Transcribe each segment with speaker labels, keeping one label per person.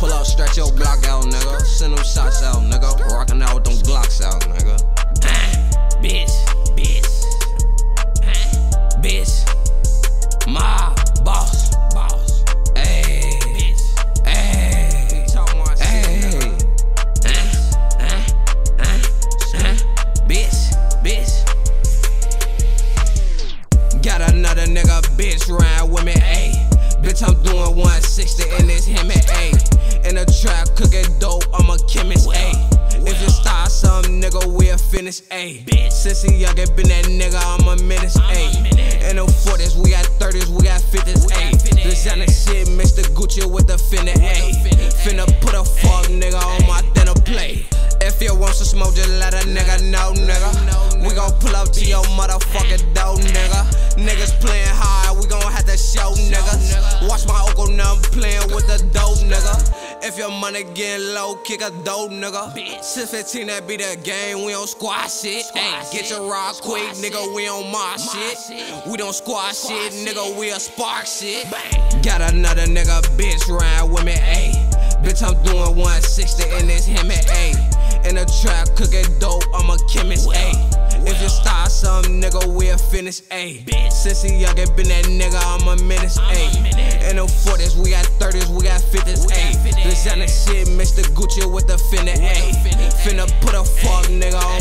Speaker 1: pull up, stretch your block out, nigga. Send them shots out, nigga. Rockin' out with them Glocks out, nigga. bitch,
Speaker 2: bitch,
Speaker 1: bitch, my boss, boss, Ayy, bitch, my ayy. bitch, bitch. Got another nigga bitch rhyme with me, ayy. Bitch, I'm doing 160 in this hemi, we'll ayy. Bitch. Since a youngin' been that nigga, I'm a menace, ayy. In the 40s, we got 30s, we got 50s, got ayy. 50s. Designer shit, Mr. Gucci with the finna, ayy. finna, put a fuck nigga on my dinner plate. If you want some smoke, just let a nigga know, nigga. We gon' pull up to your motherfucking door, nigga. Niggas playing hard, we gon' have to show, nigga. Watch my uncle now playing with the dope, nigga. If your money getting low, kick a dope, nigga. Bitch. Since 15, that be the game, we don't squash shit. Squash Ayy, get your rock quick, Squash nigga, we on my shit. shit. We don't squash shit, Squash nigga, we a spark shit.
Speaker 2: Bang.
Speaker 1: Got another nigga bitch rhyme with me, ayy. Bitch, I'm doing 160 in this hemi, ayy. In the trap, cooking dope, I'm a chemist, ayy. If you start some nigga, we'll finish, ayy. Bitch. Since a youngin' been that nigga, I'm a menace, I'm a ayy. menace. In the 40s, we got 30s, we got 50s, We got ayy. 50s. Designer shit, Mr. Gucci with the finna, ayy. finna, Finna put a fuck nigga on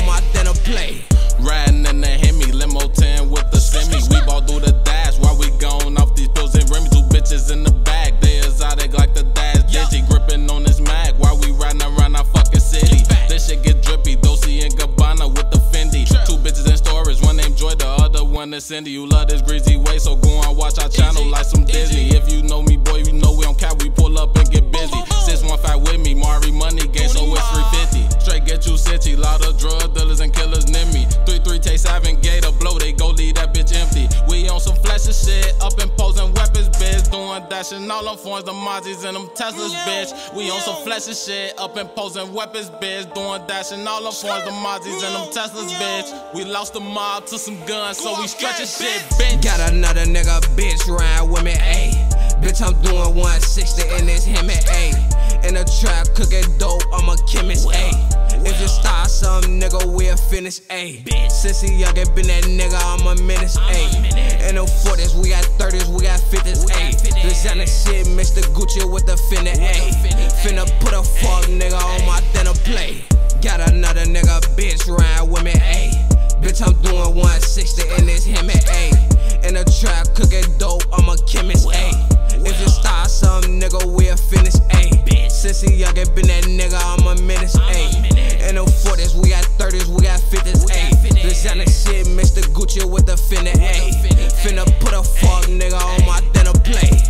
Speaker 3: one. You love this greasy way, so go and watch our channel like some Disney. If you know me, boy, you know we don't cap. We pull up and get busy. Six one five with me, Mari money game, so it's 350. Straight get you city, lot of drug dealers and killers near me. Three three take seven, gate a blow, they go leave that bitch empty. We on some flashy shit, up and posing weapons, bitch. Doing dashing all them forms, the Mazis and them Teslas, bitch. We on some flashy shit, up and posing weapons, bitch. Doing dashing all them forms, the Mazis and them Teslas, bitch. We lost the mob to some guns, so we stretching shit, bitch. Got
Speaker 1: another nigga bitch rhyme with me, ayy. Bitch, I'm doing 160 in this hemi, ayy. In the trap, cooking dope, I'm a chemist, ayy some nigga, we'll finish, ayy. Since he young, been that nigga, I'm a menace, ayy. In the 40s, we got 30s, we got 50s, ayy. Designer shit, Mr. Gucci with the finna, ayy. Finna put a fuck nigga on my thinner play. Got another nigga, bitch, ride with me, ayy. Bitch, I'm doing 160 in this Hemi, ayy. In the trap, cooking dope, I'm a chemist, ayy. If you start some nigga, we'll finish, ayy. Since he young, been that nigga, I'm a menace, ayy this, ayy. Designer shit, Mr. Gucci with a finna, ayy. Finna put a fuck nigga on my dinner plate.